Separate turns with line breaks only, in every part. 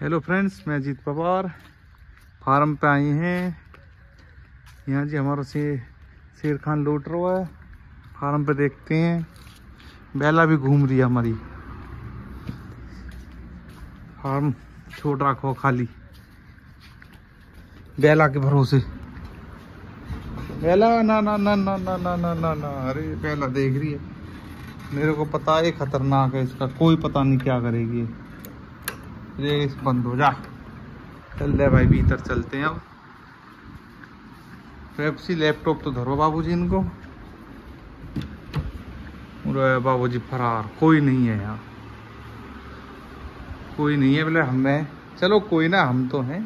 Hello friends मैं Ajit Pawar, farm पे आए हैं। यहाँ जी हमारा से शेर खान लौट रहा है। फार्म पे देखते हैं। बेला भी घूम रही है हमारी। फार्म छोड़ रखो खाली। बेला के भरोसे। बेला, ना ना ना ना ना ना ना ना ना। अरे, बेला देख रही है। मेरे को पता है, खतरनाक है इसका। कोई पता नहीं क्या करेगी। रेस बंद हो जा। चल ले भाई, भीतर चलते हैं अब। पेप्सी लैपटॉप तो धरो बाबूजी इनको। बाबूजी, फरार। कोई नहीं है यहाँ। कोई नहीं है, बोले, हमें चलो, कोई ना, हम तो हैं।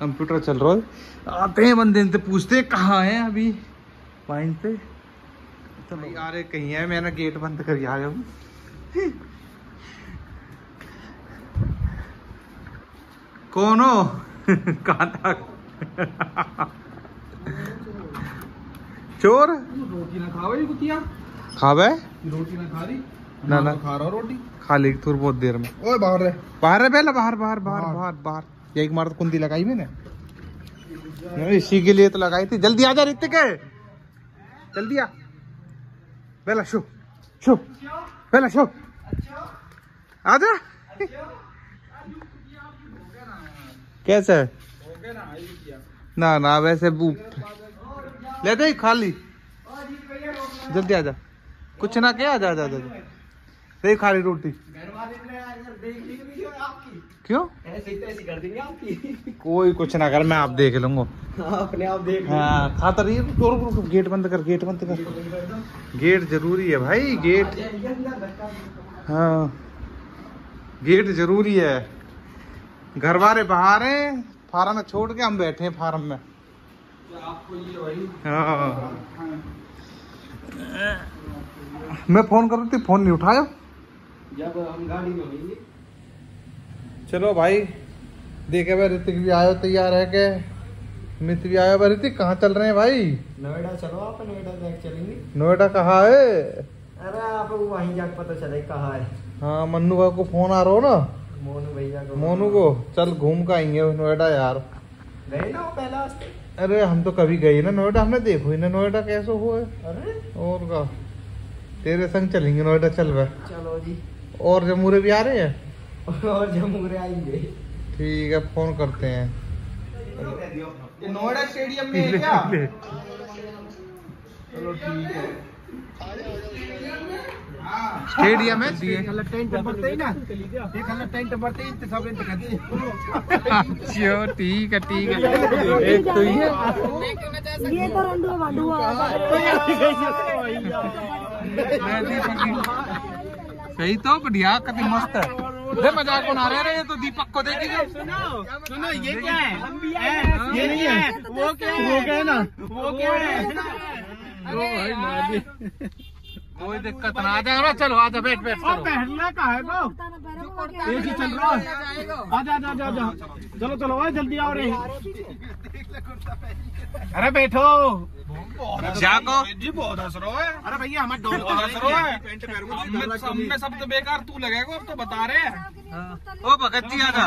कंप्यूटर चल रहा है। आते हैं बंदे, इनसे पूछते कहाँ हैं अभी? वाइन पे चलो। आ रहे कहीं है मैंने गेट बंद कर आया हूँ। कौन हो? कहाँ तक? चोर?
रोटी ना ये कुतिया।
खावे?
रोटी ना खा रही
ना ना
खा रहा रोटी।
खा ली थोड़ी बहुत देर में।
ओए बाहर रे
बाहर है पहले बाहर बाहर बाहर
बाहर।
बाहर बाहर। एक मार तो कुंदी लगाई मैंने। इसी के लिए तो लगाई थी। जल्दी आ जा ऋतिक। जल्दी आ। पहला शो शो। पहला शो। आ जा। कैसा है? ना ना, वैसे ले दे, खाली। जल्दी आ जा। कुछ ना क्या? आजा जा आ जा आ जा। दे खाली रोटी। क्यों? कोई कुछ ना कर, मैं आप देख लूँगा। हाँ खाता रही है रुक गेट बंद कर, गेट बंद कर। गेट ज़रूरी है भाई, गेट। हाँ गेट ज़रूरी है। घर वाले बाहर हैं फार्म में छोड़ के हम बैठे हैं फार्म में।
आपको ये भाई
हाँ। मैं फ़ोन कर रही थी फ़ोन नहीं उठाया।
जब हम गाड़ी में होंगे।
चलो भाई देखे भाई ऋतिक भी आयो तैयार है के? मित्र भी आया भाई ऋतिक कहाँ चल रहे हैं भाई?
नोएडा चलो आप नोएडा तक चलेंगे।
नोएडा कहाँ है?
अरे आप वहीं जाके पता चले कहाँ है।
हाँ मन्नू भाई को फ़ोन आ रहा हो ना?
मोनू भैया को।
मोनू को? चल घूम के आएँगे नोएडा यार।
गए ना वो पहला
अरे हम तो कभी गए ना नोएडा हमने देखो ही ना नोएडा कैसे हुआ है।
अरे?
और का? तेरे संग चलेंगे नोएडा चल रहा
चलो जी।
और जमूरे भी आ रहे हैं?
और जमुरे आएँगे।
ठीक है फ़ोन करते हैं।
नोएडा स्टेडियम में है क्या? चलो ठीक है।
स्टेडियम है? दिए
टेंट बढ़ते ही ना। ये खाना टेंट बढ़ते ही तो
अच्छा ठीक है ठीक है। एक तो ये
ये तो रंडुआ भांडुआ
सही तो बढ़िया कति मस्त है। दे मज़ाक बना रहे रे ये तो दीपक को देगी
सुनो सुनो ये क्या है? ये नहीं है। वो क्या है? वो क्या है ना? वो क्या है?
कोई दिक्कत ना आ जा चलो आ जा बैठ बैठ
और पहनना कहा है वो एक ही। चल रहा है आजा आजा आजा आजा चलो चलो आओ जल्दी आओ रे। अरे बैठो।
जाको
जी बहुत हंस रहा है अरे भैया हमारे डॉल बहुत हंस रहा है हमने सब तो बेकार तू लगेगा अब तो बता रहे हैं।
ओ भगत जी आ जा।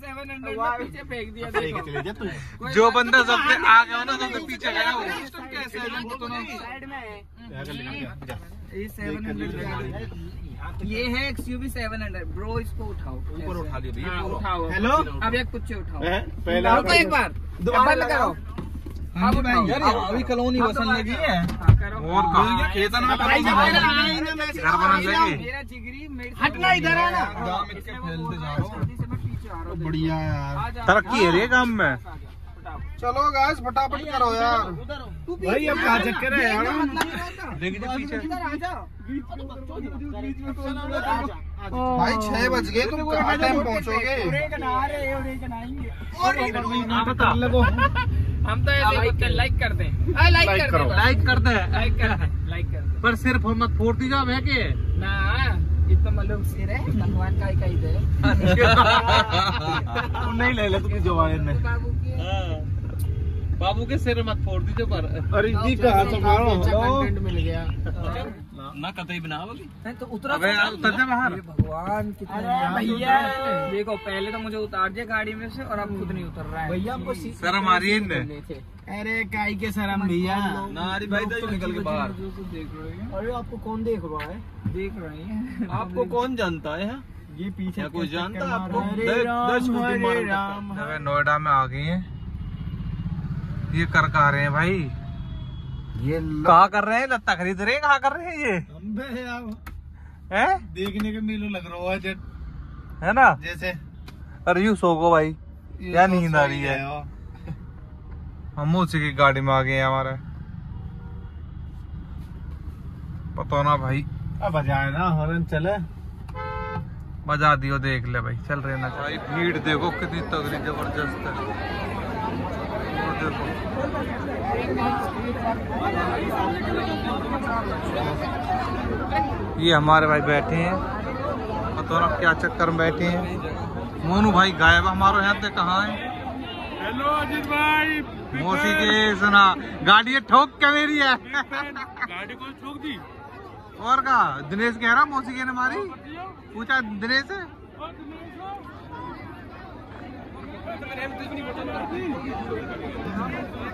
पीछे
फेंक दिया
जा तू
जो बंदा सबसे आगे हो ना सबसे पीछे गया वो
साइड में है ये सेवन हंड्रेड ये है X U seven hundred bro इसको उठाओ
ऊपर उठा दिया भैया
हाँ, उठाओ
हेलो
अब एक कुछ उठाओ
पहला
रुको एक बार दोबारा लगाओ
हाँ जी
उठाओ।
यार अभी कॉलोनी बसन लगी है
हाँ,
और कहा खेतना घर बनने
मेरा जिगरी
हटना इधर है ना
फैलते
तो
बढ़िया यार।
तरक्की है रे काम में।
चलो गैस फटाफट करो यार। भाई अब क्या चक्कर है यार?
देखिए पीछे।
भाई छह बज गए तुम कहाँ टाइम पहुँचोगे?
हम तो ऐसे लाइक कर। दे। लाइक
कर।
दे।
लाइक कर दे।
लाइक कर दे।
पर सिर्फ़ हम फोड़ दी जाओ है के।
ना इतना मालूम सिर है भगवान का ही दे
नहीं ले तू जवाब
बाबू के
सिर मत फोड़ दीजिए पर।
अरे जी कहा तो मारो
कंटेंट मिल गया।
ना कतई बना
नहीं तो उतरा
अबे उतर जा बाहर।
भगवान कितना भैया। देखो पहले तो मुझे उतार दिया गाड़ी में से और अब खुद नहीं उतर रहा है। भैया हमको
शर्म आ रही है
अरे काई के शर्म भैया? नारी भाई तो निकल के बाहर।
देख रहे हैं।
अरे आपको कौन देख रहा है?
देख रहे हैं।
आपको कौन जानता है
ये पीछे
कोई जानता है आपको? दस-।
अबे नोएडा में आ गई हैं। ये कर रहे हैं भाई।
ये
कहा कर रहे हैं? लत्ता खरीद रहे हैं? कहा कर रहे हैं ये? हैं
देखने के मेलो लग रहा है
है ना?
जैसे।
अरे यू सो को भाई। क्या नींद आ रही है? हम उसी की गाड़ी में आ गए हमारे। पता ना भाई।
अब बजाए ना हॉर्न चले।
बजा दियो देख ले भाई। चल रहे ना भाई भीड़ देखो कितनी तगड़ी ज़बरदस्त है। देखो। ये हमारे भाई बैठे हैं। पता ना क्या चक्कर में बैठे हैं? मोनू भाई गायब हमारे यहाँ से कहाँ है?
हेलो अजीत भाई
मोसी के सुना गाड़ी ठोक क्या मेरी है?
गाड़ी को ठोक दी।
और का दिनेश कह रहा मौसी के ने मारी। पूछा दिनेश है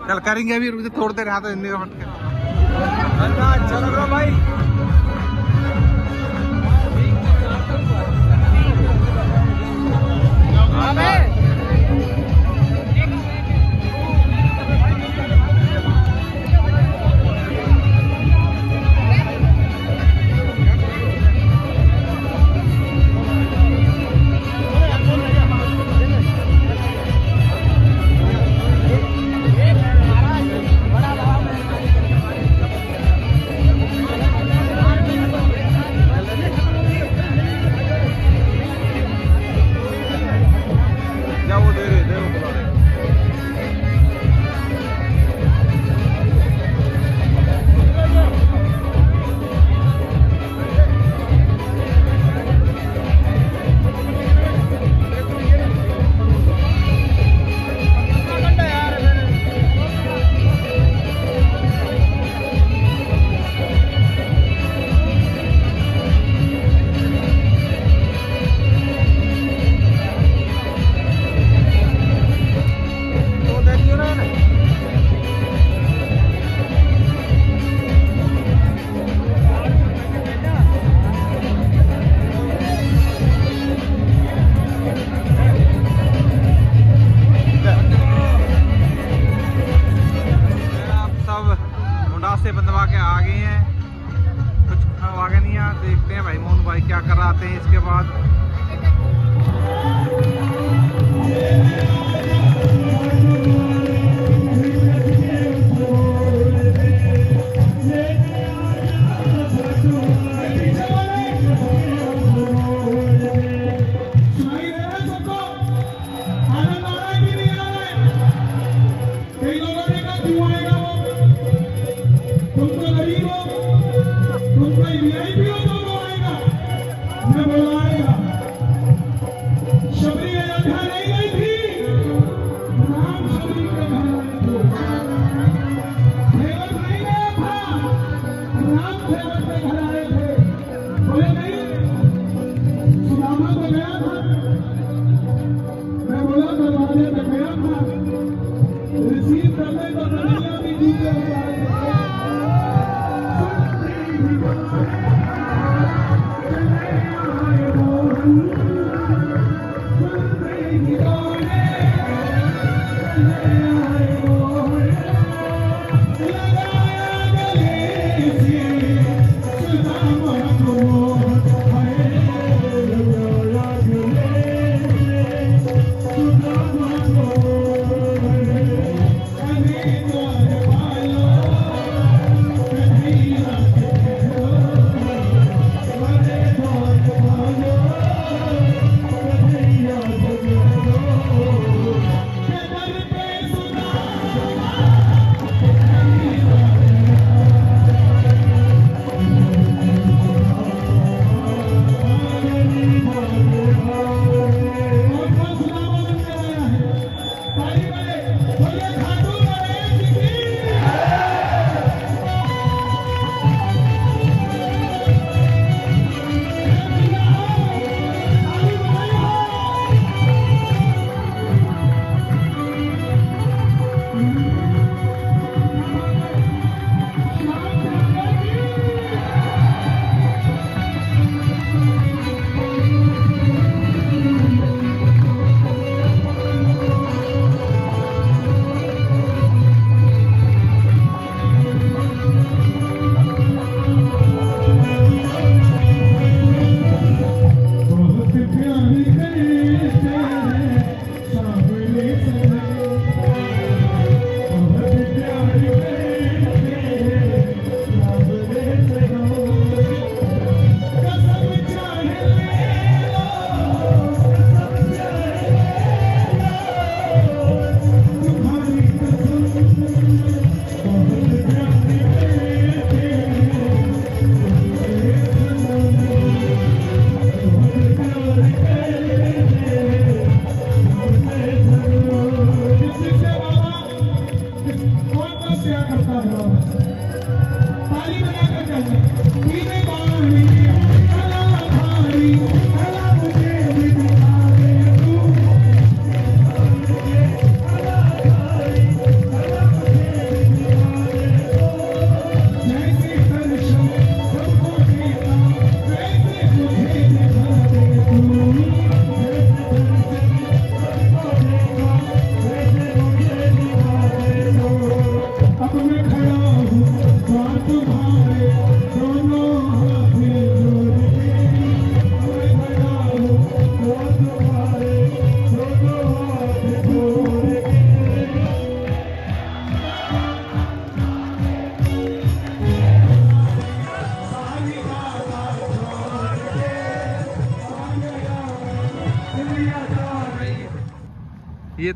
चल करेंगे अभी रुक थोड़ी देर हाथ हिंदी का फटके
अच्छा रहा भाई।
से बंदवा के आ गए हैं। कुछ आगे नहीं आ, देखते हैं भाई मोहन भाई क्या कराते हैं इसके बाद।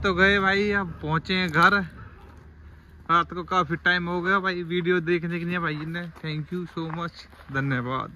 तो गए भाई, अब पहुँचे हैं घर। रात को काफ़ी टाइम हो गया भाई वीडियो देखने के लिए भाई ने थैंक यू सो मच धन्यवाद।